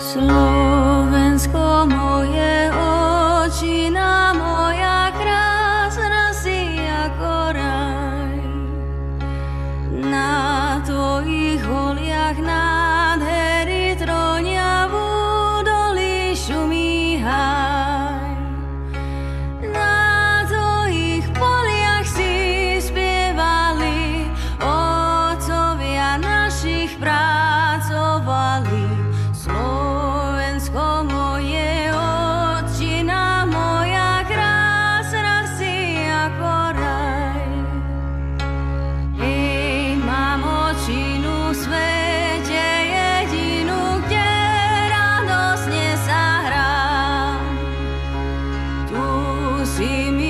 Slovensko moje očina, moja krásna si ako raj. Na tvojich holiach, na 秘密。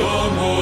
somos.